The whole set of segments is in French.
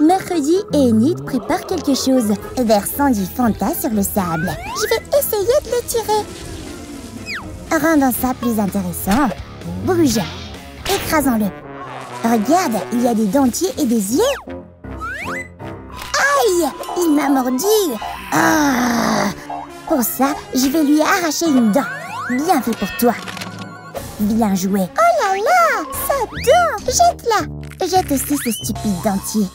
Mercredi, Enid prépare quelque chose. Versant du Fanta sur le sable. Je vais essayer de le tirer. Rendons ça plus intéressant. Bouge. Écrasons-le. Regarde, il y a des dentiers et des yeux. Aïe Il m'a mordu. Ah Pour ça, je vais lui arracher une dent. Bien fait pour toi. Bien joué. Oh là là Sa dent Jette-la Jette aussi ce stupide dentier.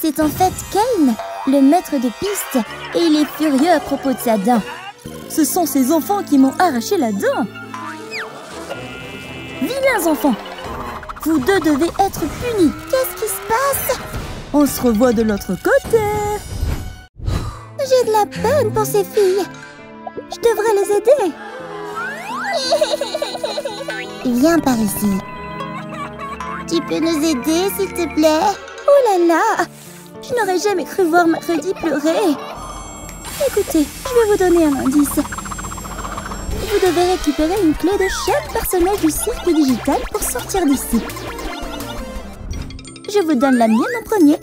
C'est en fait Kane, le maître de piste, et il est furieux à propos de sa dent. Ce sont ces enfants qui m'ont arraché la dent. Vilains enfants Vous deux devez être punis. Qu'est-ce qui se passe? On se revoit de l'autre côté. J'ai de la peine pour ces filles. Je devrais les aider. Viens par ici. Tu peux nous aider, s'il te plaît? Oh là là Je n'aurais jamais cru voir Mercredi pleurer. Écoutez, je vais vous donner un indice. Vous devez récupérer une clé de chaque personnage du cirque digital pour sortir d'ici. Je vous donne la mienne en premier.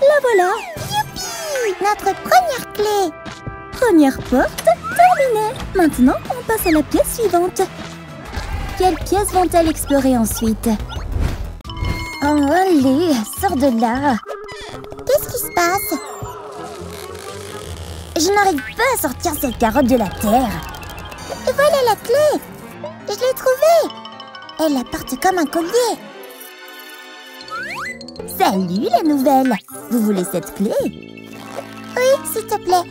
La voilà Youpi Notre première clé Première porte, terminée Maintenant, on passe à la pièce suivante. Quelles pièces vont-elles explorer ensuite? Oh, allez, sors de là Qu'est-ce qui se passe? Je n'arrive pas à sortir cette carotte de la terre. Voilà la clé Je l'ai trouvée Elle la porte comme un collier. Salut la nouvelle Vous voulez cette clé? Oui, s'il te plaît.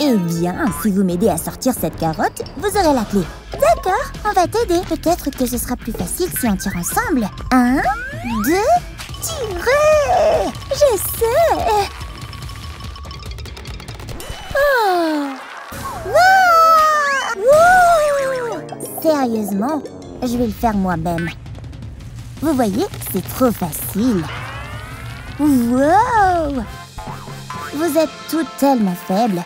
Eh bien, si vous m'aidez à sortir cette carotte, vous aurez la clé. D'accord, on va t'aider. Peut-être que ce sera plus facile si on tire ensemble. Un, deux, tirez Je sais Oh Sérieusement, je vais le faire moi-même. Vous voyez, c'est trop facile. Wow Vous êtes toutes tellement faibles.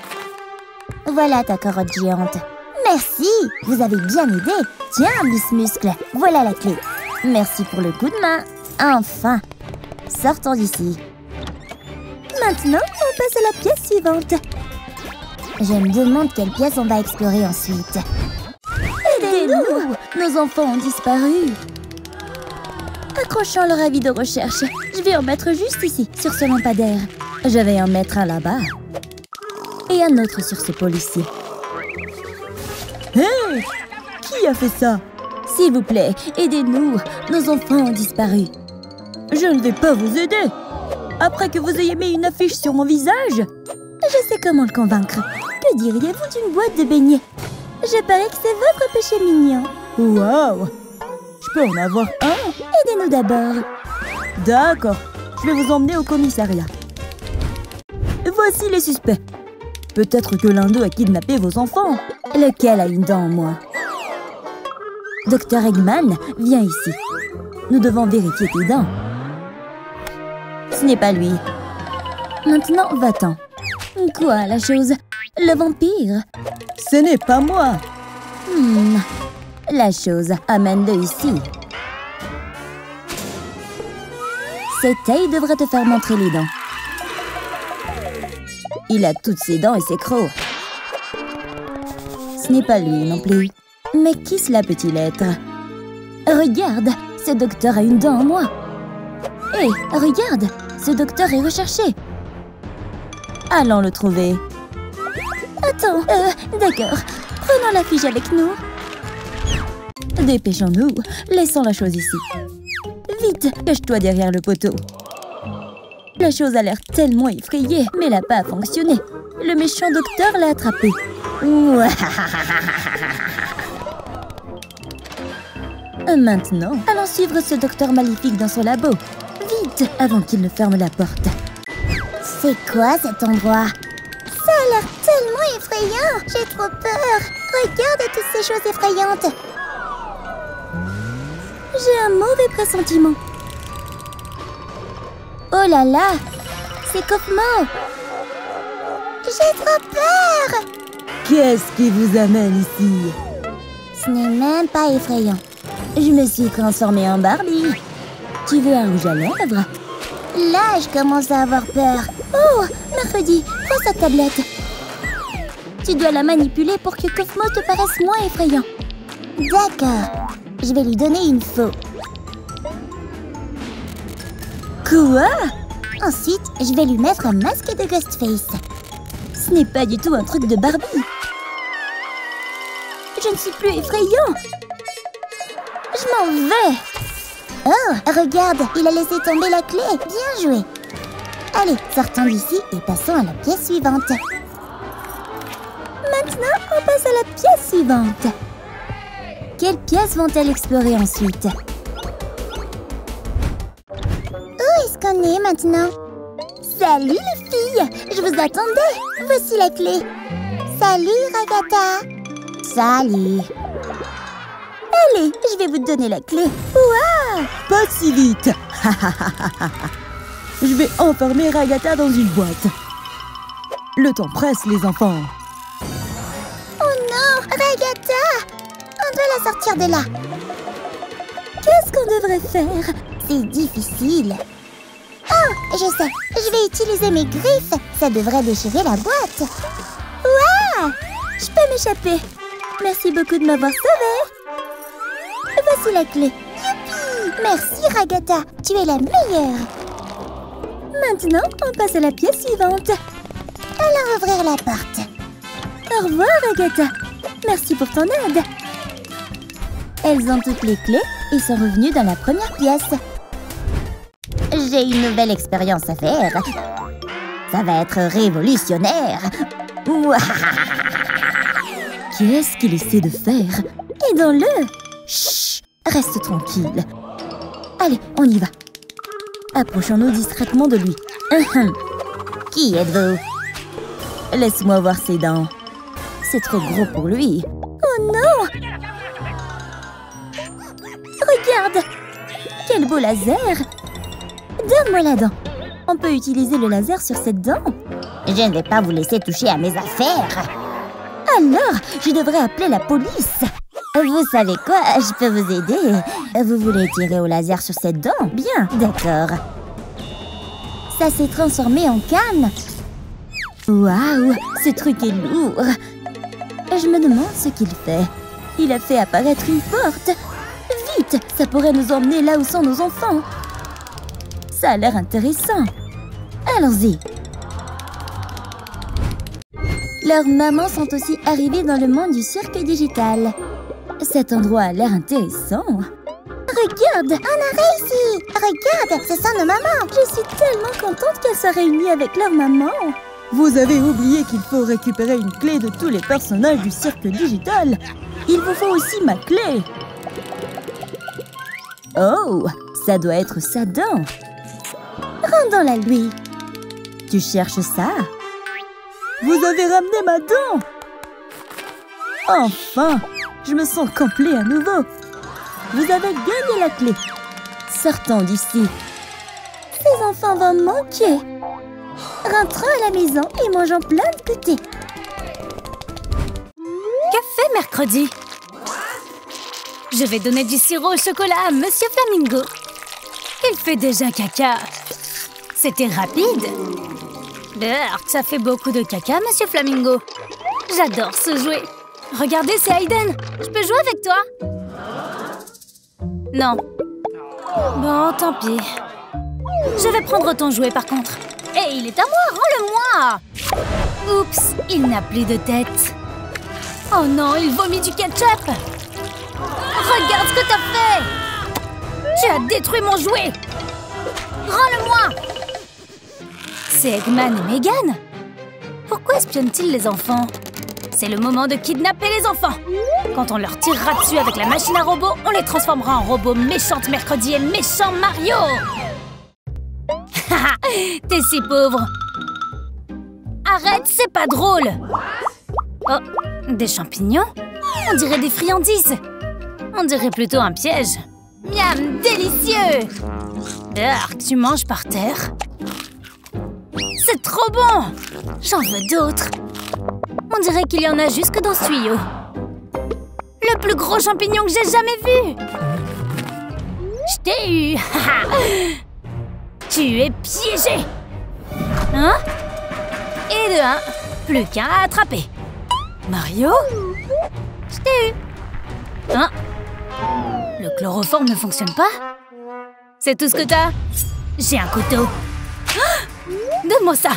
Voilà ta carotte géante. Merci, vous avez bien aidé. Tiens, Miss Muscle, voilà la clé. Merci pour le coup de main. Enfin, sortons d'ici. Maintenant, on passe à la pièce suivante. Je me demande quelle pièce on va explorer ensuite. Aidez-nous Nos enfants ont disparu. Accrochons leur avis de recherche. Je vais en mettre juste ici, sur ce lampadaire. Je vais en mettre un là-bas. Et un autre sur ce policier. Hé Qui a fait ça? S'il vous plaît, aidez-nous. Nos enfants ont disparu. Je ne vais pas vous aider. Après que vous ayez mis une affiche sur mon visage, je sais comment le convaincre. Que diriez-vous d'une boîte de beignets? Je parie que c'est votre péché mignon. Waouh Je peux en avoir un? Aidez-nous d'abord. D'accord, je vais vous emmener au commissariat. Voici les suspects. Peut-être que l'un d'eux a kidnappé vos enfants. Lequel a une dent en moins Docteur Eggman, viens ici. Nous devons vérifier tes dents. Ce n'est pas lui. Maintenant, va-t'en. Quoi, la chose? Le vampire? Ce n'est pas moi. Hmm. La chose, amène-le ici. Cet œil devrait te faire montrer les dents. Il a toutes ses dents et ses crocs. Ce n'est pas lui non plus. Mais qui cela peut-il être? Regarde, ce docteur a une dent en moins. Hé, regarde, ce docteur est recherché. Allons le trouver. Attends, euh, d'accord. Prenons l'affiche avec nous. Dépêchons-nous, laissons la chose ici. Vite, cache-toi derrière le poteau. La chose a l'air tellement effrayée, mais elle n'a pas fonctionné. Le méchant docteur l'a attrapée. Maintenant, allons suivre ce docteur maléfique dans son labo. Vite, avant qu'il ne ferme la porte. C'est quoi cet endroit? Ça a l'air tellement effrayant J'ai trop peur Regarde toutes ces choses effrayantes J'ai un mauvais pressentiment. Oh là là C'est Cosmo J'ai trop peur Qu'est-ce qui vous amène ici? Ce n'est même pas effrayant. Je me suis transformée en Barbie. Tu veux un rouge à lèvres Là, je commence à avoir peur. Oh, mercredi, prends sa tablette. Tu dois la manipuler pour que Cosmo te paraisse moins effrayant. D'accord. Je vais lui donner une faux. Quoi? Ensuite, je vais lui mettre un masque de Ghostface. Ce n'est pas du tout un truc de Barbie. Je ne suis plus effrayant. Je m'en vais. Oh, regarde, il a laissé tomber la clé. Bien joué. Allez, sortons d'ici et passons à la pièce suivante. Maintenant, on passe à la pièce suivante. Quelles pièces vont-elles explorer ensuite? Où est-ce qu'on est maintenant? Salut les filles Je vous attendais Voici la clé Salut Ragata Salut Allez, je vais vous donner la clé. Waouh Pas si vite Je vais enfermer Ragata dans une boîte. Le temps presse, les enfants. Oh non Ragata On doit la sortir de là. Qu'est-ce qu'on devrait faire? C'est difficile. Oh, je sais. Je vais utiliser mes griffes. Ça devrait déchirer la boîte. Waouh Je peux m'échapper. Merci beaucoup de m'avoir sauvée. Voici la clé. Merci, Ragata. Tu es la meilleure. Maintenant, on passe à la pièce suivante. Alors ouvrir la porte. Au revoir, Agatha. Merci pour ton aide. Elles ont toutes les clés et sont revenues dans la première pièce. J'ai une nouvelle expérience à faire. Ça va être révolutionnaire. Qu'est-ce qu'il essaie de faire? Aidons-le Reste tranquille. Allez, on y va. Approchons-nous discrètement de lui. Hum, Qui êtes-vous? Laisse-moi voir ses dents. C'est trop gros pour lui. Oh non Regarde Quel beau laser Donne-moi la dent. On peut utiliser le laser sur cette dent Je ne vais pas vous laisser toucher à mes affaires. Alors, je devrais appeler la police. Vous savez quoi Je peux vous aider. Vous voulez tirer au laser sur cette dent? Bien. D'accord. Ça s'est transformé en canne. Waouh, ce truc est lourd. Je me demande ce qu'il fait. Il a fait apparaître une porte. Vite, ça pourrait nous emmener là où sont nos enfants. Ça a l'air intéressant. Allons-y. Leurs mamans sont aussi arrivées dans le monde du cirque digital. Cet endroit a l'air intéressant. Regarde, On a réussi Regarde, ce sont nos mamans je suis tellement contente qu'elles soient réunies avec leur maman. Vous avez oublié qu'il faut récupérer une clé de tous les personnages du cirque digital. Il vous faut aussi ma clé. Oh, ça doit être sa dent. Rendons-la lui. Tu cherches ça? Vous avez ramené ma dent. Enfin, je me sens complet à nouveau. Vous avez gagné la clé. Sortons d'ici. Ces enfants vont manquer. Rentrons à la maison et mangeons plein de. Que fait mercredi Je vais donner du sirop au chocolat à Monsieur Flamingo. Il fait déjà caca. C'était rapide. Berk, ça fait beaucoup de caca, Monsieur Flamingo. J'adore ce jouet. Regardez, c'est Hayden. Je peux jouer avec toi Non. Bon, tant pis. Je vais prendre ton jouet par contre. Et il est à moi, rends-le-moi Oups, il n'a plus de tête. Oh non, il vomit du ketchup Regarde ce que t'as fait Tu as détruit mon jouet Rends-le-moi C'est Eggman et Megan Pourquoi espionnent-ils les enfants? C'est le moment de kidnapper les enfants. Quand on leur tirera dessus avec la machine à robots, on les transformera en robots méchantes mercredi et méchants Mario. T'es si pauvre. Arrête, c'est pas drôle. Oh, des champignons? On dirait des friandises. On dirait plutôt un piège. Miam, délicieux. Arc, tu manges par terre? C'est trop bon. J'en veux d'autres On dirait qu'il y en a jusque dans ce tuyau. Le plus gros champignon que j'ai jamais vu. Je t'ai eu. Tu es piégé. Hein? Et de un, plus qu'un à attraper. Mario? Je t'ai eu. Hein? Le chloroforme ne fonctionne pas? C'est tout ce que t'as? J'ai un couteau. Donne-moi ça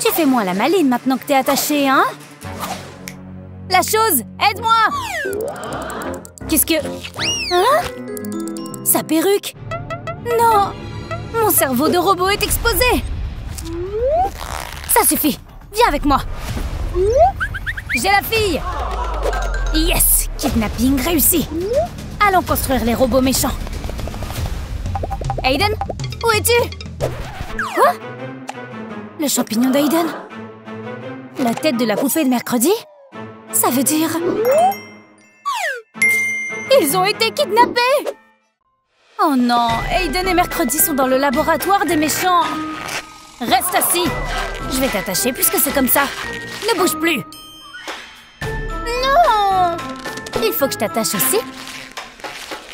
Tu fais moins la maline maintenant que t'es attaché, hein? La chose Aide-moi! Qu'est-ce que... Hein? Sa perruque? Non! Mon cerveau de robot est exposé! Ça suffit! Viens avec moi! J'ai la fille! Yes! Kidnapping réussi! Allons construire les robots méchants! Aiden Où es-tu? Quoi? Le champignon d'Aiden. La tête de la poupée de mercredi. Ça veut dire... Ils ont été kidnappés. Oh non Aiden et Mercredi sont dans le laboratoire des méchants. Reste assis. Je vais t'attacher puisque c'est comme ça. Ne bouge plus. Non. Il faut que je t'attache aussi.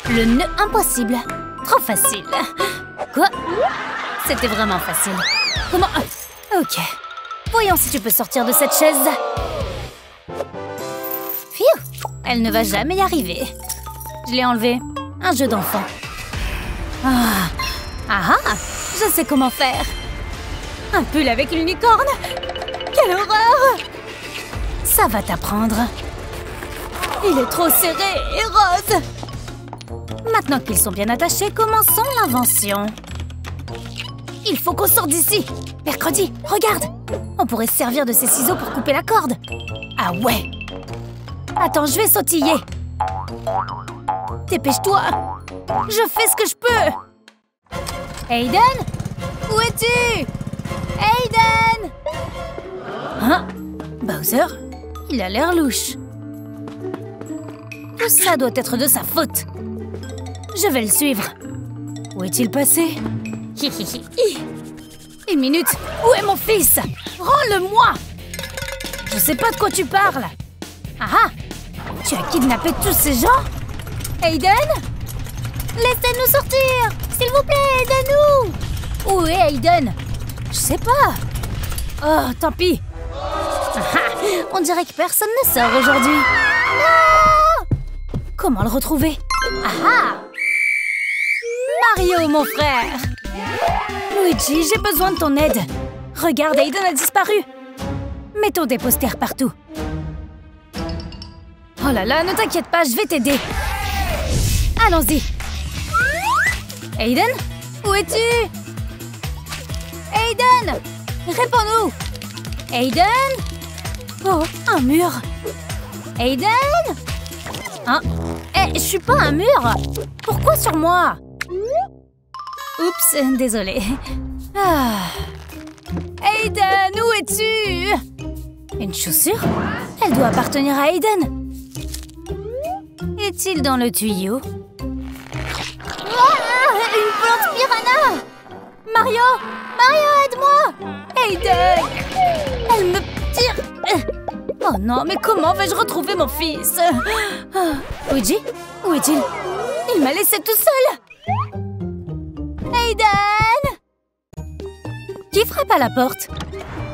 Le nœud impossible. Trop facile. Quoi? C'était vraiment facile. Comment Ok Voyons si tu peux sortir de cette chaise Phew Elle ne va jamais y arriver je l'ai enlevé. Un jeu d'enfant. Ah. ah Ah Je sais comment faire Un pull avec une licorne Quelle horreur Ça va t'apprendre. Il est trop serré et rose Maintenant qu'ils sont bien attachés, commençons l'invention. Il faut qu'on sorte d'ici. Mercredi, regarde. On pourrait se servir de ces ciseaux pour couper la corde. Ah ouais. Attends, je vais sautiller. Dépêche-toi. Je fais ce que je peux. Aiden Où es-tu? Aiden Hein? Bowser Il a l'air louche. Tout ça doit être de sa faute. Je vais le suivre. Où est-il passé? Une minute. Où est mon fils? Rends-le-moi. Je sais pas de quoi tu parles. Ah ah. Tu as kidnappé tous ces gens? Aiden Laissez-nous sortir S'il vous plaît, aidez-nous. Où est Aiden Je sais pas. Oh, tant pis. On dirait que personne ne sort aujourd'hui. Comment le retrouver? Ah. Mario, mon frère Luigi, j'ai besoin de ton aide. Regarde, Aiden a disparu. Mettons des posters partout. Oh là là, ne t'inquiète pas, je vais t'aider. Allons-y. Aiden Où es-tu? Aiden Réponds-nous. Aiden? Oh, un mur. Aiden? Hein? Eh, je suis pas un mur. Pourquoi sur moi? Oups, désolé. Ah. Aiden, où es-tu? Une chaussure? Elle doit appartenir à Aiden. Est-il dans le tuyau? Une plante piranha. Mario Mario, aide-moi. Aiden. Elle me tire. Oh non, mais comment vais-je retrouver mon fils? Luigi Où est-il? Il m'a laissé tout seul Qui frappe à la porte?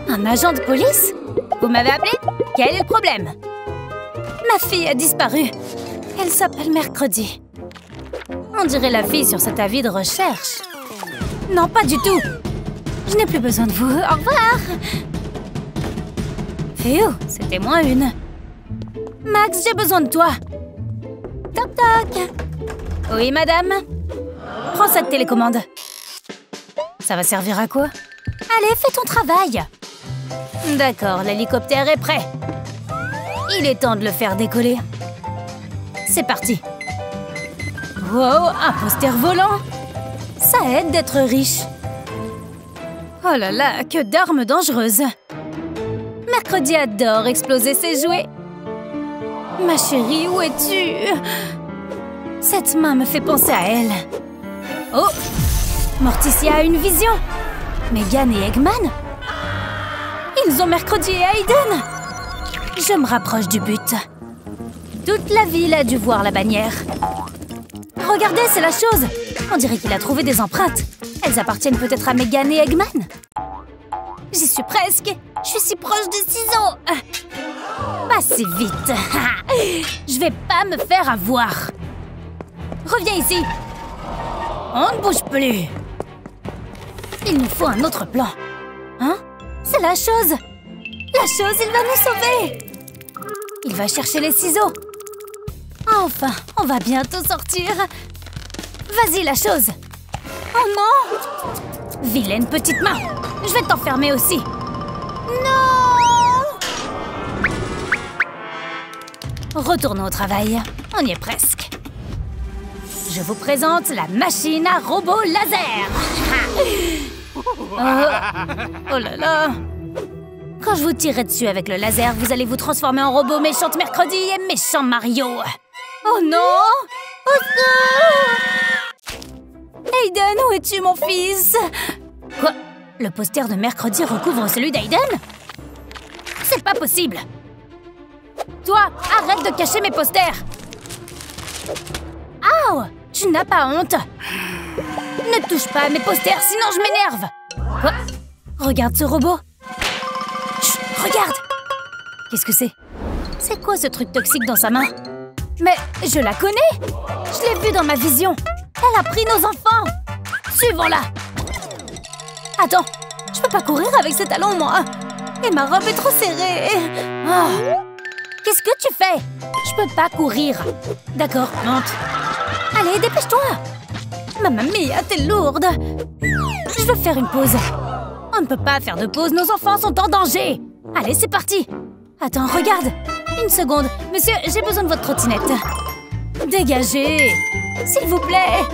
Un agent de police? Vous m'avez appelé? Quel est le problème? Ma fille a disparu. Elle s'appelle Mercredi. On dirait la fille sur cet avis de recherche. Non, pas du tout. Je n'ai plus besoin de vous. Au revoir. Phew, c'était moins une. Max, j'ai besoin de toi. Toc toc. Oui, madame. Prends cette télécommande. Ça va servir à quoi? Allez, fais ton travail. D'accord, l'hélicoptère est prêt. Il est temps de le faire décoller. C'est parti. Wow, un poster volant Ça aide d'être riche. Oh là là, que d'armes dangereuses Mercredi adore exploser ses jouets. Ma chérie, où es-tu? Cette main me fait penser à elle. Oh Morticia a une vision. Megan et Eggman. Ils ont Mercredi et Aiden Je me rapproche du but. Toute la ville a dû voir la bannière. Regardez, c'est la chose. On dirait qu'il a trouvé des empreintes. Elles appartiennent peut-être à Megan et Eggman. J'y suis presque. Je suis si proche des ciseaux. Pas si vite. Je vais pas me faire avoir. Reviens ici. On ne bouge plus Il nous faut un autre plan. Hein? C'est la chose. La chose, il va nous sauver. Il va chercher les ciseaux. Enfin, on va bientôt sortir. Vas-y, la chose. Oh non! Vilaine petite main. Je vais t'enfermer aussi. Non! Retournons au travail. On y est presque. Je vous présente la machine à robot laser oh. là là. Quand je vous tirerai dessus avec le laser, vous allez vous transformer en robot méchante mercredi et méchant Mario. Oh non. Oh non. Aiden, où es-tu, mon fils? Quoi? Le poster de mercredi recouvre celui d'Aiden? C'est pas possible. Toi, arrête de cacher mes posters. Aouh Tu n'as pas honte Ne touche pas à mes posters, sinon je m'énerve. Quoi Regarde ce robot. Regarde. Qu'est-ce que c'est? C'est quoi ce truc toxique dans sa main? Mais je la connais. Je l'ai vue dans ma vision. Elle a pris nos enfants. Suivons-la. Attends, je peux pas courir avec ces talons, moi. Et ma robe est trop serrée. Oh. Qu'est-ce que tu fais? Je peux pas courir. D'accord, monte. Allez, dépêche-toi Mamma mia, t'es lourde. Je veux faire une pause. On ne peut pas faire de pause, nos enfants sont en danger. Allez, c'est parti. Attends, regarde. Une seconde. Monsieur, j'ai besoin de votre trottinette. Dégagez. S'il vous plaît.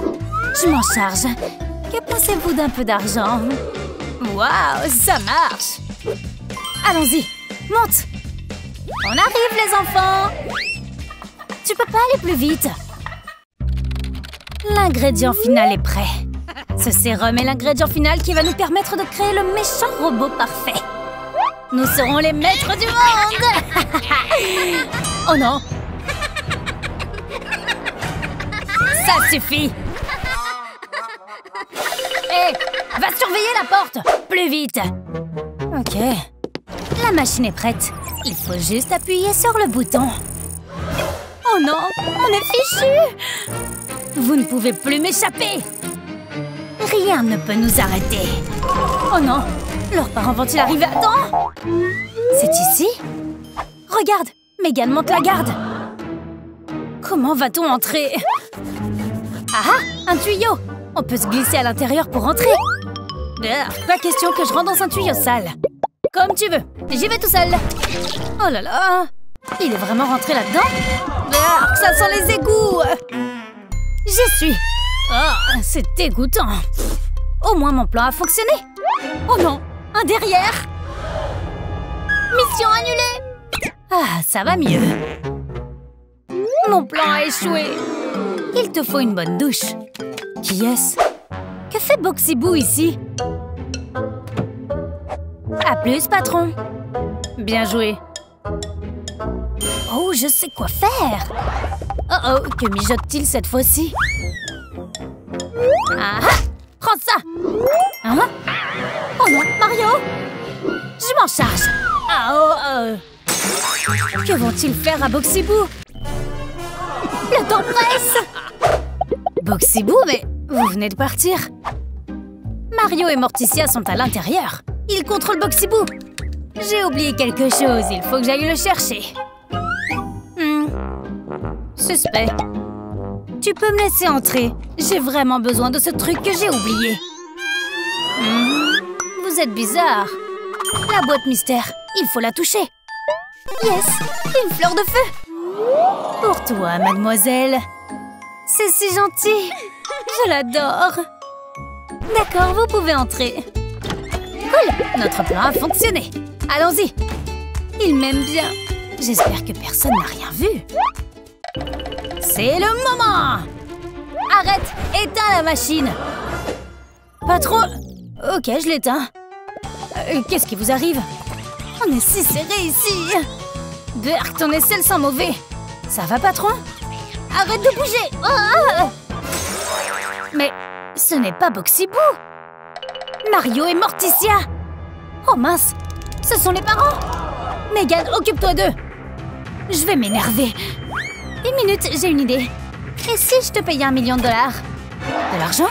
Je m'en charge. Que pensez-vous d'un peu d'argent? Waouh, ça marche. Allons-y, monte. On arrive, les enfants. Tu peux pas aller plus vite L'ingrédient final est prêt. Ce sérum est l'ingrédient final qui va nous permettre de créer le méchant robot parfait. Nous serons les maîtres du monde Oh non Ça suffit Hé Va surveiller la porte Plus vite Ok. La machine est prête. Il faut juste appuyer sur le bouton. Oh non On est fichu Vous ne pouvez plus m'échapper. Rien ne peut nous arrêter. Oh non leurs parents vont-ils arriver? À temps C'est ici? Regarde Megan monte la garde. Comment va-t-on entrer? Ah Un tuyau. On peut se glisser à l'intérieur pour entrer. Pas question que je rentre dans un tuyau sale. Comme tu veux. J'y vais tout seul. Oh là là Il est vraiment rentré là-dedans. Ça sent les égouts J'y suis Oh, c'est dégoûtant Au moins mon plan a fonctionné Oh non un derrière Mission annulée Ah, ça va mieux. Mon plan a échoué. Il te faut une bonne douche. Qui est-ce? Que fait Boxyboo ici? À plus, patron. Bien joué. Oh, je sais quoi faire Oh oh, que mijote-t-il cette fois-ci? Ah ah Prends ça! Hein Oh non, Mario! Je m'en charge! Ah oh, oh. Que vont-ils faire à Boxyboo Le temps presse Boxyboo, mais vous venez de partir. Mario et Morticia sont à l'intérieur. Ils contrôlent Boxyboo J'ai oublié quelque chose, il faut que j'aille le chercher. Tu peux me laisser entrer. J'ai vraiment besoin de ce truc que j'ai oublié. Hmm, vous êtes bizarre. La boîte mystère, il faut la toucher. Yes, une fleur de feu. Pour toi, mademoiselle. C'est si gentil. Je l'adore. D'accord, vous pouvez entrer. Cool, notre plan a fonctionné. Allons-y. Il m'aime bien. J'espère que personne n'a rien vu. C'est le moment. Arrête Éteins la machine. Pas trop. Ok, je l'éteins. Euh, qu'est-ce qui vous arrive? On est si serré ici. Berk, ton aisselle sent mauvais. Ça va, patron Arrête de bouger. Oh Mais ce n'est pas Boxy Boo. Mario et Morticia. Oh mince Ce sont les parents. Megan, occupe-toi d'eux. Je vais m'énerver Une minute, j'ai une idée. Et si je te payais un million de dollars? De l'argent?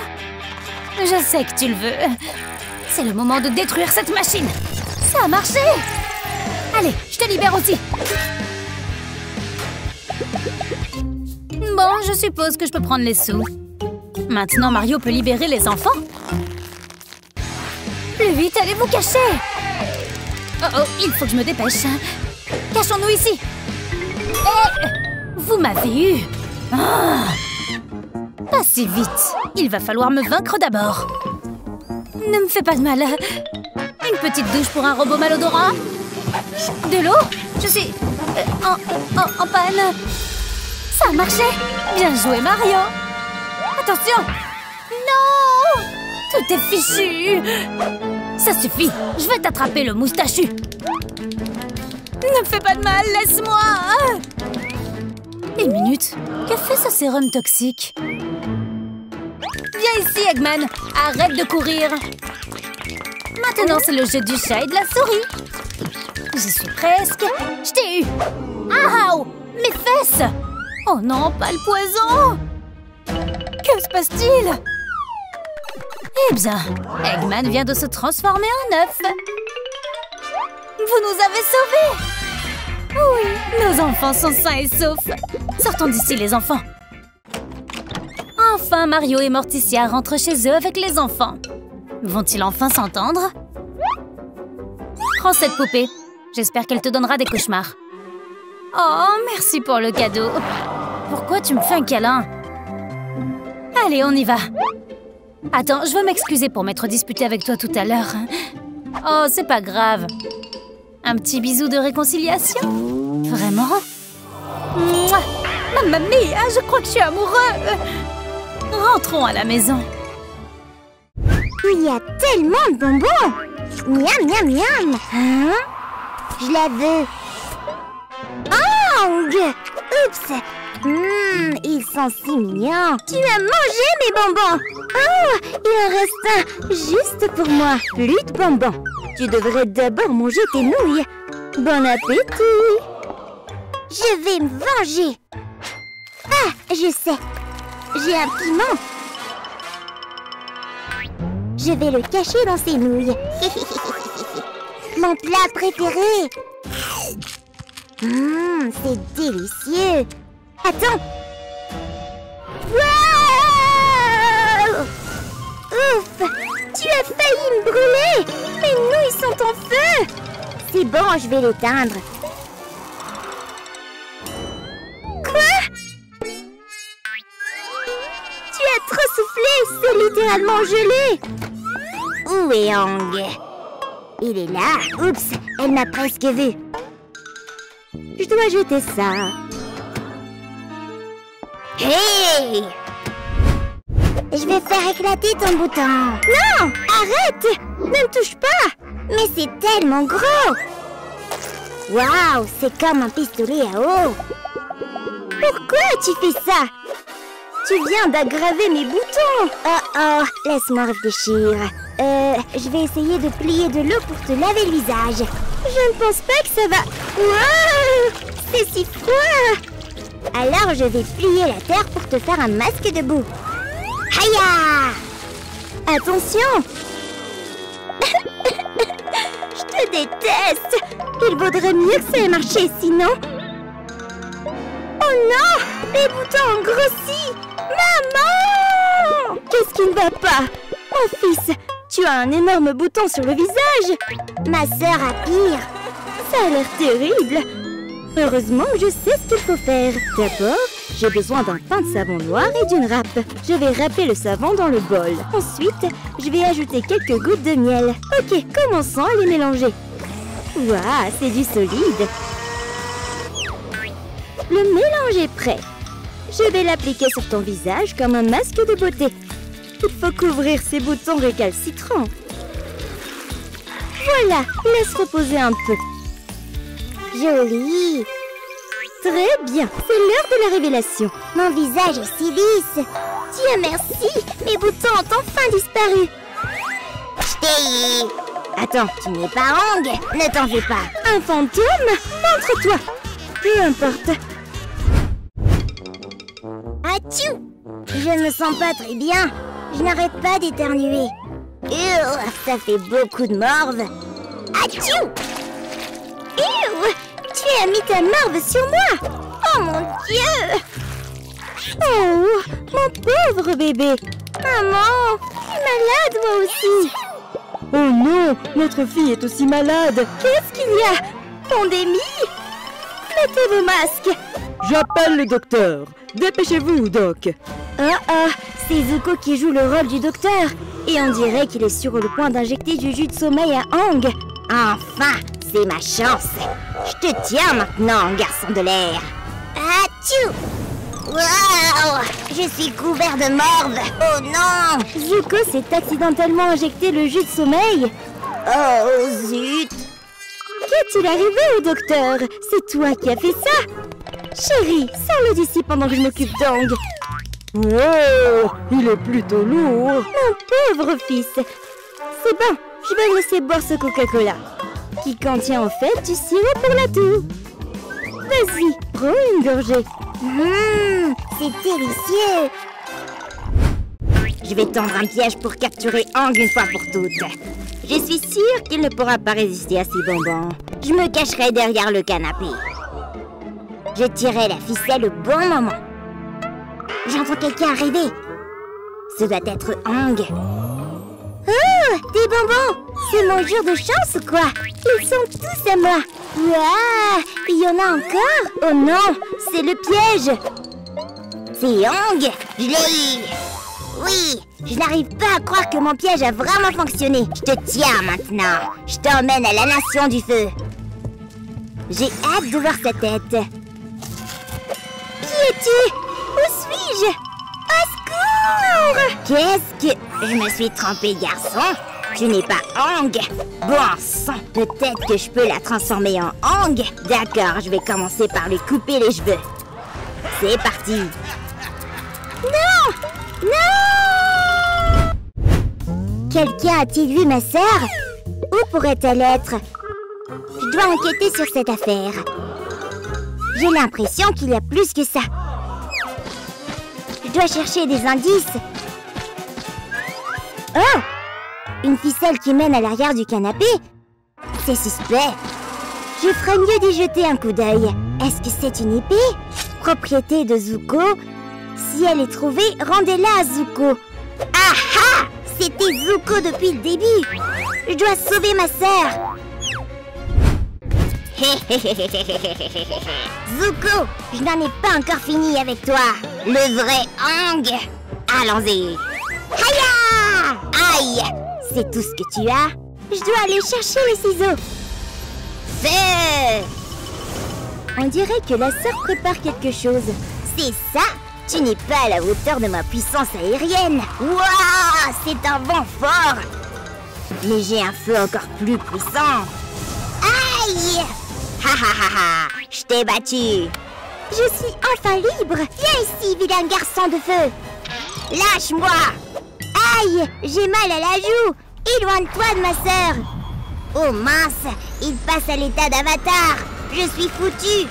Je sais que tu le veux. C'est le moment de détruire cette machine Ça a marché Allez, je te libère aussi Bon, je suppose que je peux prendre les sous. Maintenant, Mario peut libérer les enfants. Plus vite, allez vous cacher Oh oh, il faut que je me dépêche. Cachons-nous ici. Eh Vous m'avez eu. Ah. Si vite. Il va falloir me vaincre d'abord. Ne me fais pas de mal. Une petite douche pour un robot malodorant. De l'eau. Je suis... euh, en, en, en panne. Ça a marché. Bien joué, Mario. Attention. Non. Tout est fichu. Ça suffit. Je vais t'attraper, le moustachu. Ne me fais pas de mal, laisse-moi Une minute. Que fait ce sérum toxique? Viens ici, Eggman. Arrête de courir. Maintenant, c'est le jeu du chat et de la souris. J'y suis presque. Je t'ai eu. Ah Mes fesses. Oh non, pas le poison. Que se passe-t-il? Eh bien, Eggman vient de se transformer en œuf. Vous nous avez sauvés Oui, nos enfants sont sains et saufs Sortons d'ici, les enfants Enfin, Mario et Morticia rentrent chez eux avec les enfants. Vont-ils enfin s'entendre? Prends cette poupée. J'espère qu'elle te donnera des cauchemars. Oh, merci pour le cadeau. Pourquoi tu me fais un câlin? Allez, on y va. Attends, je veux m'excuser pour m'être disputée avec toi tout à l'heure. Oh, c'est pas grave. Un petit bisou de réconciliation Vraiment Mouah Mamma mia, je crois que je suis amoureux. Rentrons à la maison. Il y a tellement de bonbons. Miam, miam, miam. Hein? Je la veux. Ang! Oups. Hum, ils sont si mignons. Tu as mangé mes bonbons. Oh, il en reste un juste pour moi. Plus de bonbons. Tu devrais d'abord manger tes nouilles. Bon appétit Je vais me venger Ah, je sais J'ai un piment je vais le cacher dans ses nouilles. Mon plat préféré. Hum, c'est délicieux. Attends. Wow Ouf Tu as failli me brûler Mes nouilles sont en feu C'est bon, je vais l'éteindre. Tu as trop soufflé C'est littéralement gelé où est Hang Il est là. Oups, elle m'a presque vu. Je dois jeter ça. Hey Je vais faire éclater ton bouton. Non Arrête Ne me touche pas Mais c'est tellement gros Waouh C'est comme un pistolet à eau Pourquoi tu fais ça? Tu viens d'aggraver mes boutons. Oh oh Laisse-moi réfléchir. Euh, je vais essayer de plier de l'eau pour te laver le visage. Je ne pense pas que ça va... Wow C'est si froid. Alors je vais plier la terre pour te faire un masque de boue. Aïe Attention! Je te déteste. Il vaudrait mieux que ça ait marché sinon... Oh non Les boutons ont grossi. Maman! Qu'est-ce qui ne va pas? Mon fils, tu as un énorme bouton sur le visage. Ma sœur a pire. Ça a l'air terrible. Heureusement, je sais ce qu'il faut faire. D'abord, j'ai besoin d'un pain de savon noir et d'une râpe. Je vais râper le savon dans le bol. Ensuite, je vais ajouter quelques gouttes de miel. Ok, commençons à les mélanger. Waouh, c'est du solide Le mélange est prêt Je vais l'appliquer sur ton visage comme un masque de beauté il faut couvrir ces boutons récalcitrants. Voilà, laisse reposer un peu. Joli Très bien, c'est l'heure de la révélation. Mon visage est si lisse. Dieu merci, mes boutons ont enfin disparu. Ch'ti Attends, tu n'es pas Ang Ne t'en fais pas. Un fantôme Montre-toi Peu importe. Je me sens pas très bien. Je n'arrête pas d'éternuer. Ça fait beaucoup de morve. Atchou Ew Tu as mis ta morve sur moi Oh mon Dieu Oh, mon pauvre bébé Maman Tu es malade moi aussi Oh non, notre fille est aussi malade Qu'est-ce qu'il y a? Pandémie? Mettez vos masques J'appelle le docteur. Dépêchez-vous, Doc. Ah ah, c'est Zuko qui joue le rôle du docteur. Et on dirait qu'il est sur le point d'injecter du jus de sommeil à Ang Enfin C'est ma chance. Je te tiens maintenant, garçon de l'air. Atchou Waouh! Je suis couvert de morve. Oh non! Zuko s'est accidentellement injecté le jus de sommeil. Oh zut! Qu'est-il arrivé au docteur? C'est toi qui as fait ça? Chérie, sors-le d'ici pendant que je m'occupe d'Ang Oh, il est plutôt lourd. Mon pauvre fils C'est bon, je vais laisser boire ce Coca-Cola qui contient en fait du sirop pour la toux. Vas-y, prends une gorgée. Hum, C'est délicieux Je vais tendre un piège pour capturer Ang une fois pour toutes. Je suis sûre qu'il ne pourra pas résister à ces bonbons. Je me cacherai derrière le canapé. Je tirerai la ficelle au bon moment. J'entends quelqu'un arriver. Ce doit être Ang. Oh, des bonbons C'est mon jour de chance ou quoi Ils sont tous à moi. Waouh Il y en a encore Oh non, c'est le piège. C'est Ang Je l'ai eu Oui Je n'arrive pas à croire que mon piège a vraiment fonctionné Je te tiens maintenant Je t'emmène à la nation du feu J'ai hâte de voir sa tête. Qui es-tu? Où suis-je? Au secours! Qu'est-ce que... Je me suis trompée, garçon. Tu n'es pas Ang Bon sang. Peut-être que je peux la transformer en Ang D'accord, je vais commencer par lui couper les cheveux. C'est parti. Non! Non! Quelqu'un a-t-il vu ma sœur? Où pourrait-elle être? Je dois enquêter sur cette affaire. J'ai l'impression qu'il y a plus que ça. Je dois chercher des indices. Oh Une ficelle qui mène à l'arrière du canapé C'est suspect. Je ferais mieux d'y jeter un coup d'œil. Est-ce que c'est une épée? Propriété de Zuko Si elle est trouvée, rendez-la à Zuko. Ah ah C'était Zuko depuis le début Je dois sauver ma sœur Zuko, je n'en ai pas encore fini avec toi. Le vrai Ang. Allons-y. Haya Aïe C'est tout ce que tu as Je dois aller chercher les ciseaux Feu On dirait que la sœur prépare quelque chose. C'est ça Tu n'es pas à la hauteur de ma puissance aérienne. Waouh C'est un vent fort. Mais j'ai un feu encore plus puissant. Aïe Ha ha Je t'ai battu. Je suis enfin libre. Viens ici, vilain garçon de feu. Lâche-moi. Aïe J'ai mal à la joue. Éloigne-toi de ma sœur. Oh mince Il passe à l'état d'avatar. Je suis foutu.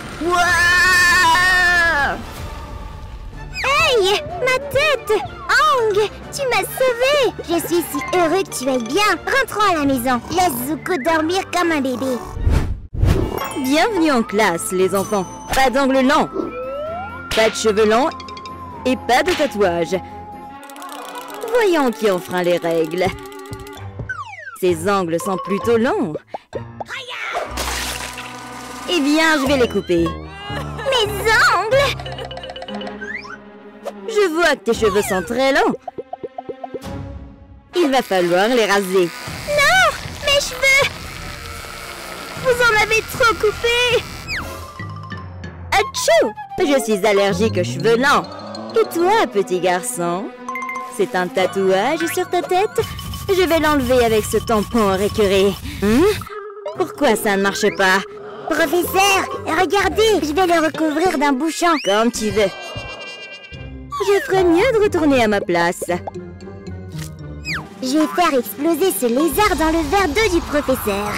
Aïe Ma tête. Ang Tu m'as sauvé. Je suis si heureux que tu ailles bien. Rentrons à la maison. Laisse Zuko dormir comme un bébé Bienvenue en classe, les enfants. Pas d'angle lent, pas de cheveux longs et pas de tatouage. Voyons qui enfreint les règles. Ces angles sont plutôt longs. Eh bien, je vais les couper. Mes ongles Je vois que tes cheveux sont très longs. Il va falloir les raser. Non Mes cheveux Vous en avez trop coupé Atchou Je suis allergique aux cheveux lents. Et toi, petit garçon? C'est un tatouage sur ta tête? Je vais l'enlever avec ce tampon récuré. Hein? Pourquoi ça ne marche pas? Professeur, regardez Je vais le recouvrir d'un bouchon Comme tu veux. Je ferais mieux de retourner à ma place. Je vais faire exploser ce lézard dans le verre d'eau du professeur.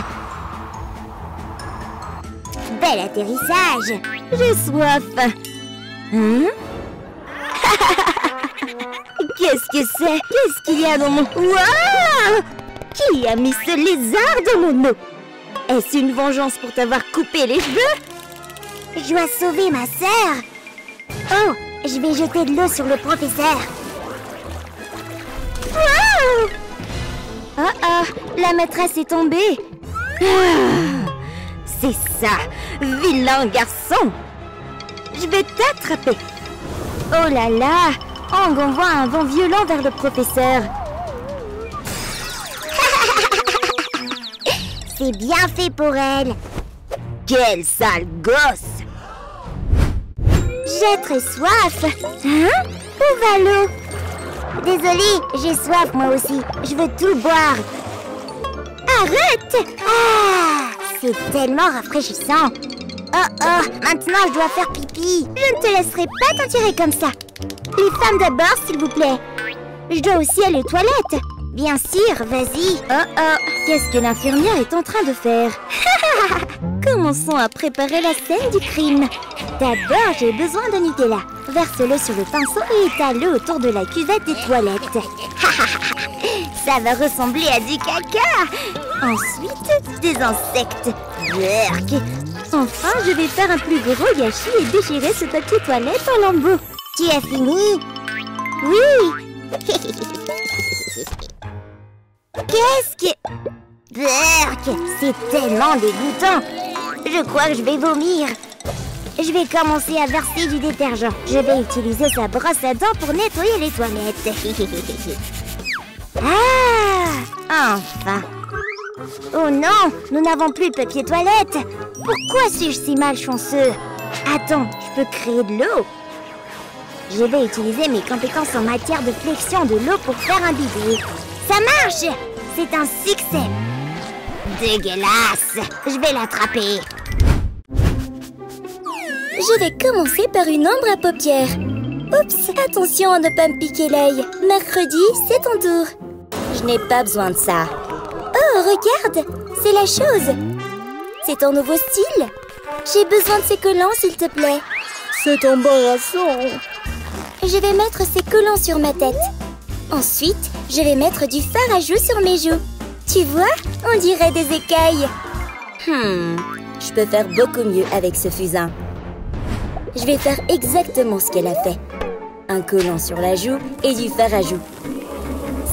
Bel atterrissage. J'ai soif. Hein? Qu'est-ce que c'est? Qu'est-ce qu'il y a dans mon... Waouh! Qui a mis ce lézard dans mon eau? Est-ce une vengeance pour t'avoir coupé les cheveux? Je dois sauver ma sœur. Oh Je vais jeter de l'eau sur le professeur. Waouh! Oh oh La maîtresse est tombée. Ah, C'est ça Vilain garçon. Je vais t'attraper. Oh là là Ang envoie un vent violent vers le professeur. C'est bien fait pour elle. Quel sale gosse. J'ai très soif. Hein? Où va l'eau? Désolée, j'ai soif moi aussi. Je veux tout boire. Arrête. Ah C'est tellement rafraîchissant Oh oh, maintenant je dois faire pipi. Je ne te laisserai pas t'en tirer comme ça. Les femmes d'abord, s'il vous plaît. Je dois aussi aller aux toilettes. Bien sûr, vas-y. Oh oh Qu'est-ce que l'infirmière est en train de faire? Commençons à préparer la scène du crime. D'abord, j'ai besoin de Nutella. Verse-le sur le pinceau et étale-le autour de la cuvette des toilettes. Ça va ressembler à du caca. Ensuite, des insectes. Berk. Enfin, je vais faire un plus gros gâchis et déchirer ce papier toilette en lambeaux. Tu as fini? Oui Qu'est-ce que... Berk C'est tellement dégoûtant Je crois que je vais vomir Je vais commencer à verser du détergent. Je vais utiliser sa brosse à dents pour nettoyer les toilettes. ah Enfin. Oh non Nous n'avons plus de papier toilette. Pourquoi suis-je si malchanceux? Attends, je peux créer de l'eau. Je vais utiliser mes compétences en matière de flexion de l'eau pour faire un bidet. Ça marche! C'est un succès. Dégueulasse! Je vais l'attraper. Je vais commencer par une ombre à paupières. Oups, attention à ne pas me piquer l'œil. Mercredi, c'est ton tour. Je n'ai pas besoin de ça. Oh, regarde C'est la chose C'est ton nouveau style J'ai besoin de ces collants, s'il te plaît. C'est embarrassant. Je vais mettre ces collants sur ma tête. Ensuite, je vais mettre du fard à joues sur mes joues. Tu vois On dirait des écailles. Hmm, je peux faire beaucoup mieux avec ce fusain. Je vais faire exactement ce qu'elle a fait. Un collant sur la joue et du fard à joues.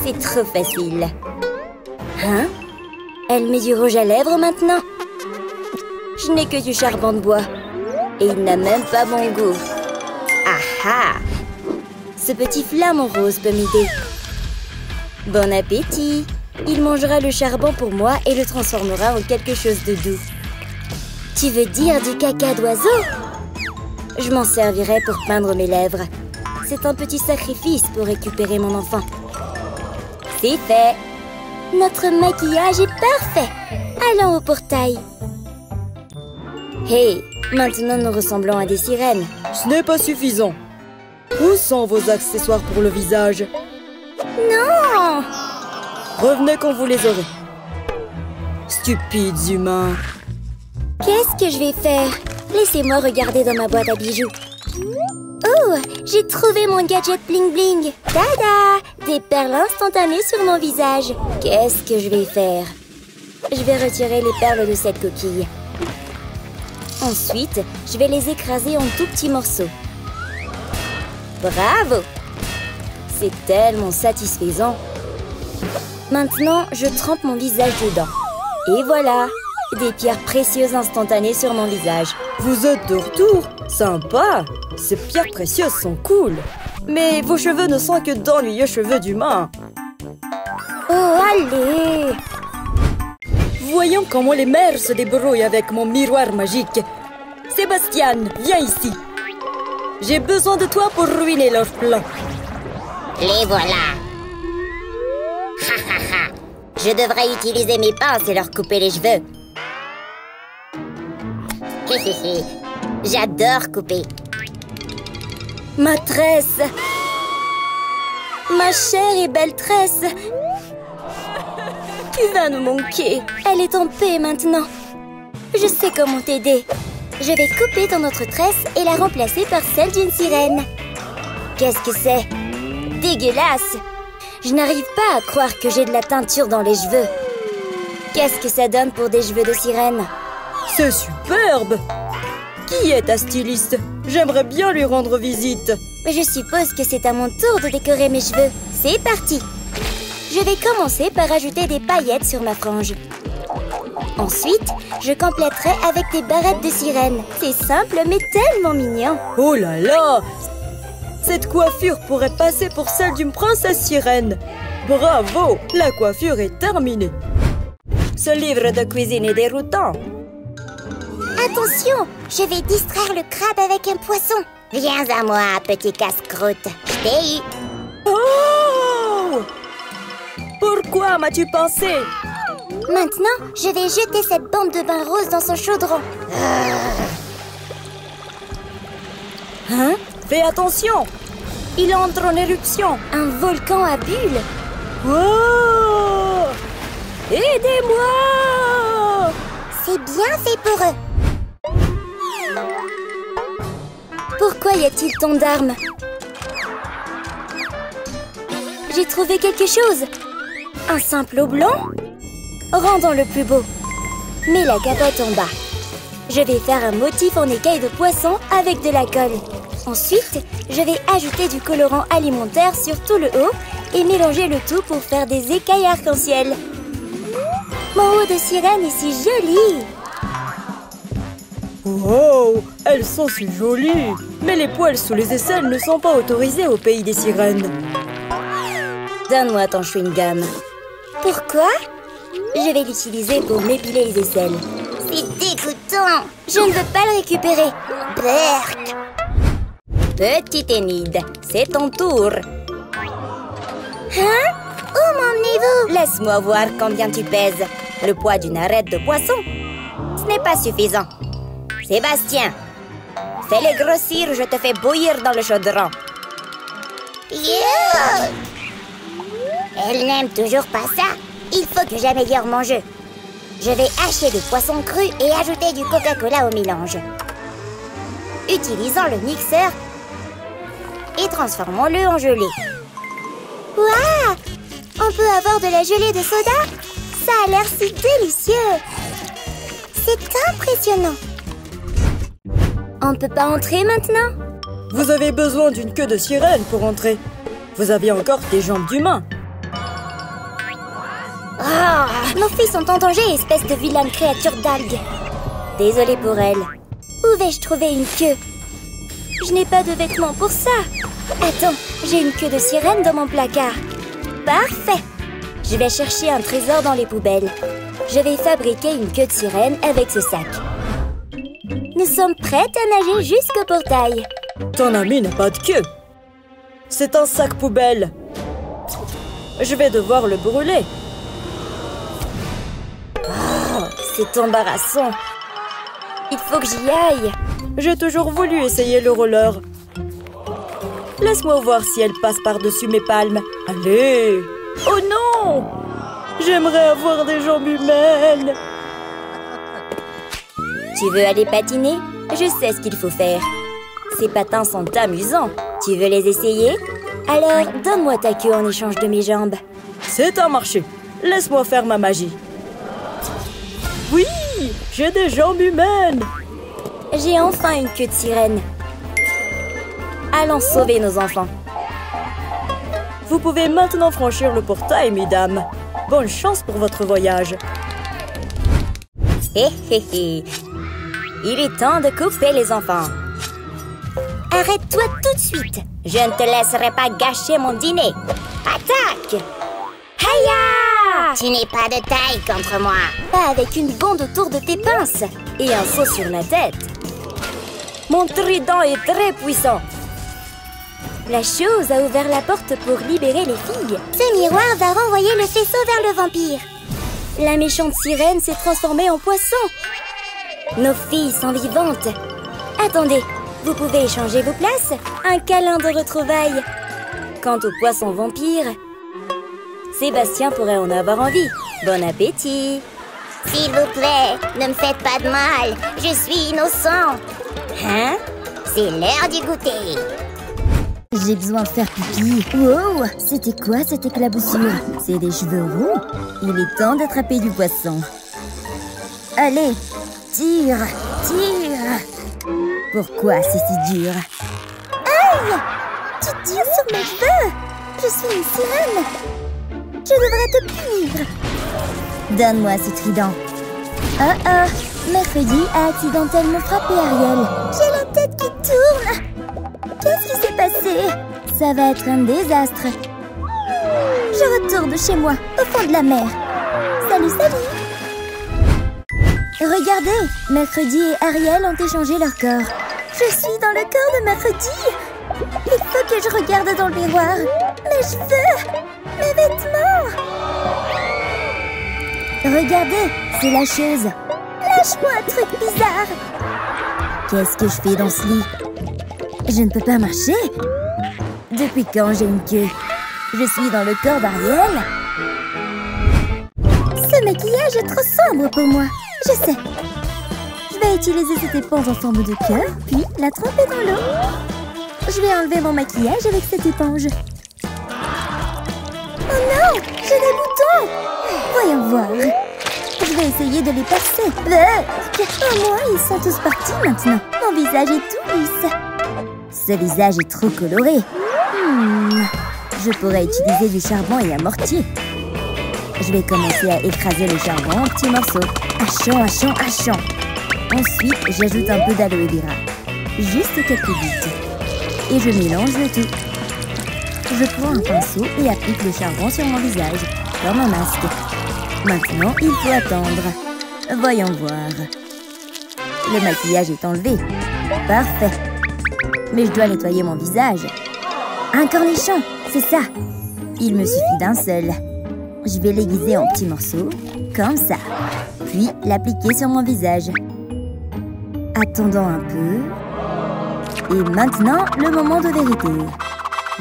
C'est trop facile. Hein? Elle met du rouge à lèvres maintenant? Je n'ai que du charbon de bois. Et il n'a même pas bon goût. Ah ah Ce petit flamant rose peut m'aider. Bon appétit Il mangera le charbon pour moi et le transformera en quelque chose de doux. Tu veux dire du caca d'oiseau? Je m'en servirai pour peindre mes lèvres. C'est un petit sacrifice pour récupérer mon enfant. C'est fait Notre maquillage est parfait Allons au portail Hey Maintenant nous ressemblons à des sirènes. Ce n'est pas suffisant. Où sont vos accessoires pour le visage? Non Revenez quand vous les aurez. Stupides humains. Qu'est-ce que je vais faire? Laissez-moi regarder dans ma boîte à bijoux. Oh J'ai trouvé mon gadget bling bling Tada Des perles instantanées sur mon visage. Qu'est-ce que je vais faire? Je vais retirer les perles de cette coquille. Ensuite, je vais les écraser en tout petits morceaux. Bravo C'est tellement satisfaisant. Maintenant, je trempe mon visage dedans. Et voilà Des pierres précieuses instantanées sur mon visage. Vous êtes de retour Sympa Ces pierres précieuses sont cool. Mais vos cheveux ne sont que d'ennuyeux cheveux d'humain. Oh, allez Voyons comment les mères se débrouillent avec mon miroir magique. Sébastien, viens ici. J'ai besoin de toi pour ruiner leur plan. Les voilà Ha ha ha Je devrais utiliser mes pinces et leur couper les cheveux. J'adore couper. Maîtresse Ma chère et belle tresse. Tu vas nous manquer. Elle est en paix maintenant. Je sais comment t'aider. Je vais couper ton autre tresse et la remplacer par celle d'une sirène. Qu'est-ce que c'est? Dégueulasse. Je n'arrive pas à croire que j'ai de la teinture dans les cheveux. Qu'est-ce que ça donne pour des cheveux de sirène? C'est superbe Qui est ta styliste? J'aimerais bien lui rendre visite. Je suppose que c'est à mon tour de décorer mes cheveux. C'est parti Je vais commencer par ajouter des paillettes sur ma frange. Ensuite, je compléterai avec des barrettes de sirène. C'est simple mais tellement mignon. Oh là là Cette coiffure pourrait passer pour celle d'une princesse sirène. Bravo La coiffure est terminée. Ce livre de cuisine est déroutant. Attention, je vais distraire le crabe avec un poisson. Viens à moi, petit casse-croûte. Je t'ai eu. Oh Pourquoi m'as-tu pensé Maintenant, je vais jeter cette bande de bain rose dans son chaudron. Hein Fais attention Il entre en éruption. Un volcan à bulles Oh Aidez-moi C'est bien fait pour eux. Pourquoi y a-t-il tant d'armes J'ai trouvé quelque chose. Un simple eau blanc Rendons le plus beau. Mets la capote en bas. Je vais faire un motif en écaille de poisson avec de la colle. Ensuite, je vais ajouter du colorant alimentaire sur tout le haut et mélanger le tout pour faire des écailles arc-en-ciel. Mon haut de sirène est si joli Oh Elles sont si jolies Mais les poils sous les aisselles ne sont pas autorisés au pays des sirènes. Donne-moi ton chewing-gum. Pourquoi? Je vais l'utiliser pour m'épiler les aisselles. C'est dégoûtant. Je ne veux pas le récupérer. Berk. Petite Enid, c'est ton tour. Hein? Où m'emmenez-vous? Laisse-moi voir combien tu pèses. Le poids d'une arête de poisson. Ce n'est pas suffisant. Sébastien, fais-les grossir, je te fais bouillir dans le chaudron. Yeah Elle n'aime toujours pas ça. Il faut que j'améliore mon jeu. Je vais hacher du poisson cru et ajouter du Coca-Cola au mélange. Utilisons le mixeur et transformons-le en gelée. Waouh On peut avoir de la gelée de soda? Ça a l'air si délicieux C'est impressionnant On ne peut pas entrer maintenant? Vous avez besoin d'une queue de sirène pour entrer. Vous aviez encore des jambes d'humain. Ah Nos filles sont en danger, espèce de vilaine créature d'algues. Désolée pour elle. Où vais-je trouver une queue? Je n'ai pas de vêtements pour ça. Attends, j'ai une queue de sirène dans mon placard. Parfait Je vais chercher un trésor dans les poubelles. Je vais fabriquer une queue de sirène avec ce sac. Nous sommes prêtes à nager jusqu'au portail. Ton ami n'a pas de queue. C'est un sac poubelle. Je vais devoir le brûler. C'est embarrassant. Il faut que j'y aille. J'ai toujours voulu essayer le roller. Laisse-moi voir si elle passe par-dessus mes palmes. Allez Oh non J'aimerais avoir des jambes humaines. Tu veux aller patiner? Je sais ce qu'il faut faire. Ces patins sont amusants. Tu veux les essayer? Alors, donne-moi ta queue en échange de mes jambes. C'est un marché. Laisse-moi faire ma magie. Oui J'ai des jambes humaines J'ai enfin une queue de sirène. Allons sauver nos enfants. Vous pouvez maintenant franchir le portail, mesdames. Bonne chance pour votre voyage. Hé hé hé. Il est temps de couper les enfants. Arrête-toi tout de suite Je ne te laisserai pas gâcher mon dîner. Attaque Hiya Tu n'es pas de taille contre moi Pas avec une bande autour de tes pinces et un seau sur la tête. Mon trident est très puissant. La chose a ouvert la porte pour libérer les filles. Ce miroir va renvoyer le faisceau vers le vampire La méchante sirène s'est transformée en poisson. Nos filles sont vivantes. Attendez, vous pouvez échanger vos places Un câlin de retrouvailles. Quant au poisson vampire, Sébastien pourrait en avoir envie. Bon appétit S'il vous plaît, ne me faites pas de mal. Je suis innocent. Hein? C'est l'heure du goûter. J'ai besoin de faire pipi. Wow C'était quoi cette éclaboussure? C'est des cheveux roux Il est temps d'attraper du poisson. Allez, tire, tire. Pourquoi c'est si dur? Aïe Tu tires sur mes cheveux. Je suis une sirène. Je devrais te punir. Donne-moi ce trident. Oh oh Mercredi a accidentellement frappé Ariel. J'ai la tête qui tourne. Qu'est-ce qui s'est passé? Ça va être un désastre. Je retourne chez moi, au fond de la mer. Salut, salut Regardez Mercredi et Ariel ont échangé leur corps. Je suis dans le corps de Mercredi Il faut que je regarde dans le miroir. Mes cheveux Mes vêtements Regardez, c'est la chose. Lâche-moi un truc bizarre Qu'est-ce que je fais dans ce lit? Je ne peux pas marcher Depuis quand j'ai une queue? Je suis dans le corps d'Ariel Ce maquillage est trop sombre pour moi. Je sais. Je vais utiliser cette éponge en forme de cœur, puis la tremper dans l'eau. Je vais enlever mon maquillage avec cette éponge. Oh non J'ai des boutons Voyons voir. Je vais essayer de les percer. Bleu Au moins, ils sont tous partis maintenant. Mon visage est tout lisse. Ce visage est trop coloré. Hmm, Je pourrais utiliser du charbon et un mortier. Je vais commencer à écraser le charbon en petits morceaux. Hachant, hachant, hachant. Ensuite, j'ajoute un peu d'aloe vera. Juste quelques gouttes. Et je mélange le tout. Je prends un pinceau et applique le charbon sur mon visage, comme un masque. Maintenant, il faut attendre. Voyons voir. Le maquillage est enlevé. Parfait. Mais je dois nettoyer mon visage. Un cornichon, c'est ça. Il me suffit d'un seul. Je vais l'aiguiser en petits morceaux, comme ça. Puis l'appliquer sur mon visage. Attendons un peu. Et maintenant, le moment de vérité.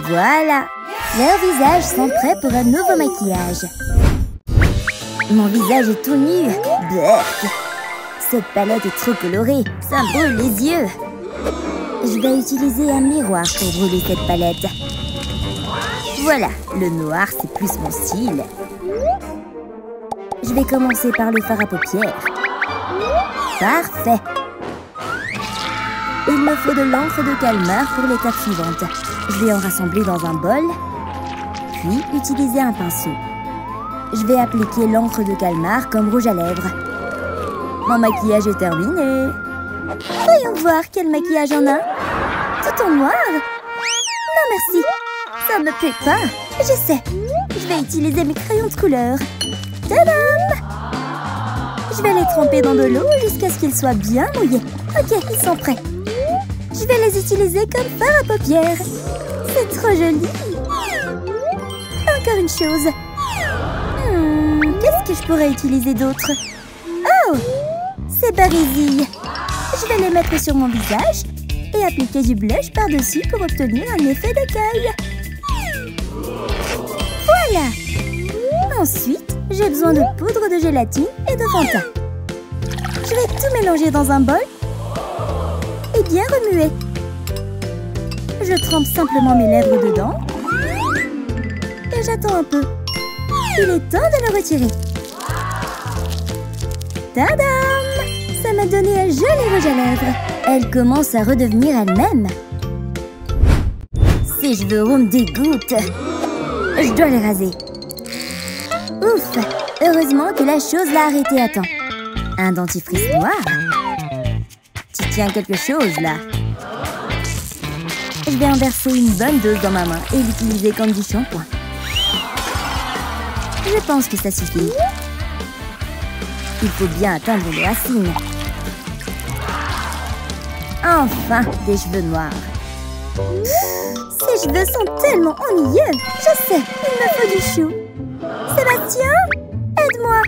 Voilà Leurs visages sont prêts pour un nouveau maquillage. Mon visage est tout nu. Blech. Cette palette est trop colorée. Ça brûle les yeux. Je vais utiliser un miroir pour brûler cette palette. Voilà, le noir, c'est plus mon style. Je vais commencer par le fard à paupières. Parfait. Il me faut de l'encre de calmar pour l'étape suivante. Je vais en rassembler dans un bol, puis utiliser un pinceau. Je vais appliquer l'encre de calmar comme rouge à lèvres. Mon maquillage est terminé. Voyons voir quel maquillage on a. Tout en noir Non merci, ça me plaît pas. Je sais, je vais utiliser mes crayons de couleur. Tadam Je vais les tremper dans de l'eau jusqu'à ce qu'ils soient bien mouillés. Ok, ils sont prêts. Je vais les utiliser comme fard à paupières. C'est trop joli. Encore une chose. Hmm, Qu'est-ce que je pourrais utiliser d'autre? Oh Ces barésilles. Je vais les mettre sur mon visage et appliquer du blush par-dessus pour obtenir un effet d'écaille. Voilà Ensuite, j'ai besoin de poudre de gélatine et de Fanta. Je vais tout mélanger dans un bol et bien remuer. Je trempe simplement mes lèvres dedans et j'attends un peu. Il est temps de le retirer. Tadam Ça m'a donné un joli rouge à lèvres. Elle commence à redevenir elle-même. Ces cheveux roux me dégoûtent. Je dois les raser. Ouf Heureusement que la chose l'a arrêté à temps. Un dentifrice noir Tu tiens quelque chose, là Je vais en verser une bonne dose dans ma main et l'utiliser comme du shampoing. Je pense que ça suffit. Il faut bien atteindre les racines. Enfin, des cheveux noirs. Ces cheveux sont tellement ennuyeux. Je sais, il me faut du chou. Sébastien, aide-moi.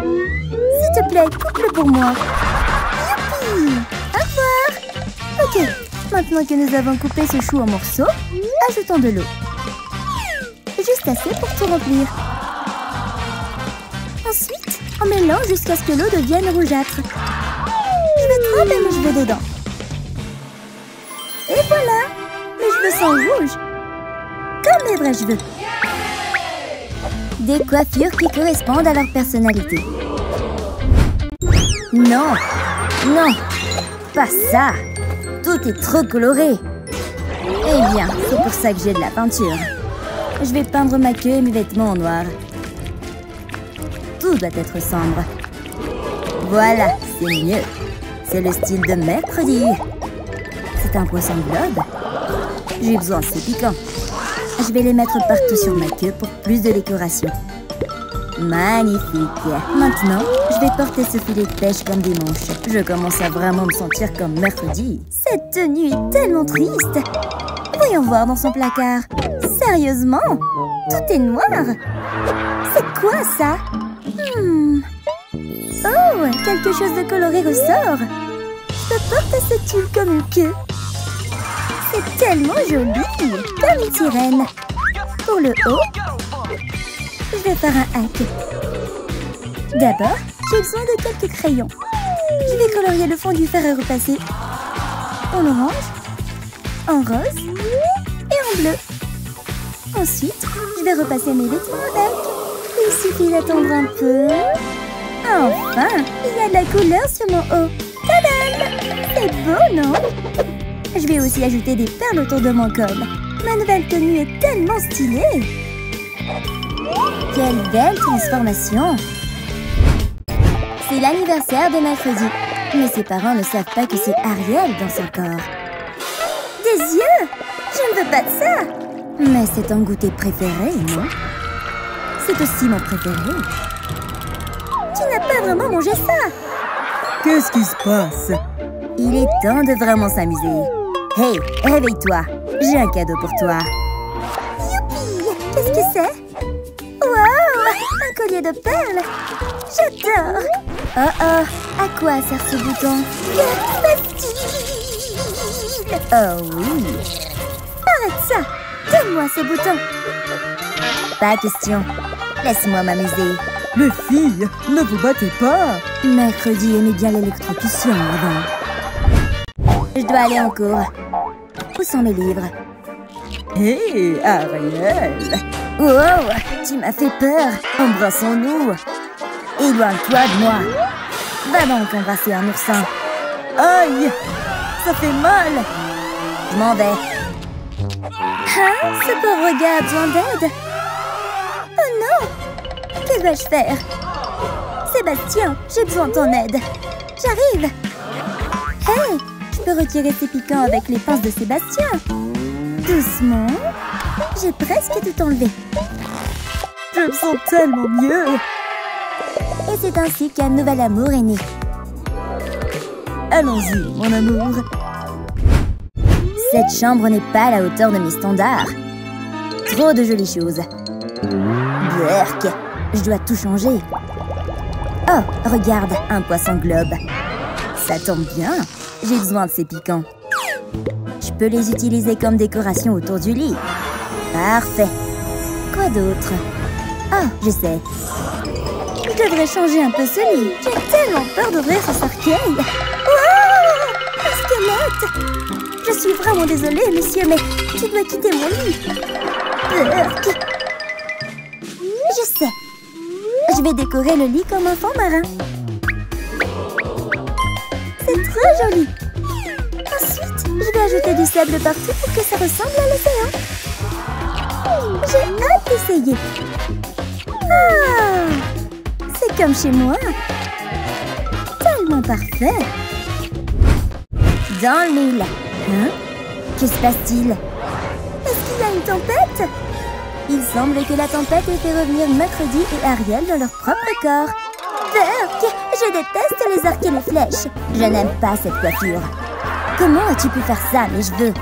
S'il te plaît, coupe-le pour moi. Youpi Au revoir. Ok, maintenant que nous avons coupé ce chou en morceaux, ajoutons de l'eau. juste assez pour tout remplir. Ensuite, on mélange jusqu'à ce que l'eau devienne rougeâtre. Je vais tremper mes cheveux dedans. Et voilà cheveux sont rouges Comme mes vrais cheveux Des coiffures qui correspondent à leur personnalité. Non Non Pas ça Tout est trop coloré Eh bien, c'est pour ça que j'ai de la peinture. Je vais peindre ma queue et mes vêtements en noir. Tout doit être sombre. Voilà, c'est mieux. C'est le style de mercredi. C'est un poisson globe. J'ai besoin de ces piquants. Je vais les mettre partout sur ma queue pour plus de décoration. Magnifique. Maintenant, je vais porter ce filet de pêche comme des manches. Je commence à vraiment me sentir comme mercredi. Cette tenue est tellement triste. Voyons voir dans son placard. Sérieusement? Tout est noir C'est quoi ça? Hmm. Oh, quelque chose de coloré ressort. Je porte ce tulle comme une queue. C'est tellement joli, comme une sirène. Pour le haut, je vais faire un hack. D'abord, j'ai besoin de quelques crayons. Je vais colorier le fond du fer à repasser en orange, en rose et en bleu. Ensuite, je vais repasser mes vêtements avec. Il suffit d'attendre un peu. Enfin, il y a de la couleur sur mon haut. Tadam C'est beau, non? Je vais aussi ajouter des perles autour de mon col. Ma nouvelle tenue est tellement stylée. Quelle belle transformation C'est l'anniversaire de mercredi. Mais ses parents ne savent pas que c'est Ariel dans son corps. Des yeux Je ne veux pas de ça Mais c'est ton goûter préféré, non? C'est aussi mon préféré. Tu n'as pas vraiment mangé ça Qu'est-ce qui se passe? Il est temps de vraiment s'amuser. Hey, réveille-toi. J'ai un cadeau pour toi. Youpi Qu'est-ce que c'est? Wow Un collier de perles J'adore Oh oh À quoi sert ce bouton? Oh oui Arrête ça Donne-moi ce bouton Pas question. Laisse-moi m'amuser. Les filles, ne vous battez pas Mercredi aimait bien l'électrocution avant. Je dois aller en cours. Où sont mes livres. Hé, Ariel. Wow Tu m'as fait peur. Embrassons-nous Éloigne-toi de moi. Va donc embrasser un oursin. Aïe Ça fait mal. Je m'en vais. Hein Ce pauvre gars a besoin d'aide? Oh non. Que dois-je faire? Sébastien, j'ai besoin de ton aide. J'arrive. Hey Je peux retirer ces piquants avec les pinces de Sébastien. Doucement. J'ai presque tout enlevé. Je me sens tellement mieux Et c'est ainsi qu'un nouvel amour est né. Allons-y, mon amour Cette chambre n'est pas à la hauteur de mes standards. Trop de jolies choses. Burk, je dois tout changer. Oh, regarde, un poisson globe. Ça tombe bien, j'ai besoin de ces piquants. Je peux les utiliser comme décoration autour du lit. Parfait. Quoi d'autre? Ah, je sais. Je devrais changer un peu ce lit. J'ai tellement peur d'ouvrir ce cercueil. Wow Un squelette Je suis vraiment désolée, monsieur, mais tu dois quitter mon lit. Burk. Je sais. Je vais décorer le lit comme un fond marin. Joli. Ensuite, je vais ajouter du sable partout pour que ça ressemble à l'océan. J'ai hâte d'essayer. Ah C'est comme chez moi. Tellement parfait. Dans le mille. Hein? Que se passe-t-il? Est-ce qu'il y a une tempête? Il semble que la tempête ait fait revenir Mercredi et Ariel dans leur propre corps. Je déteste les arcs et les flèches. Je n'aime pas cette coiffure. Comment as-tu pu faire ça, mes cheveux?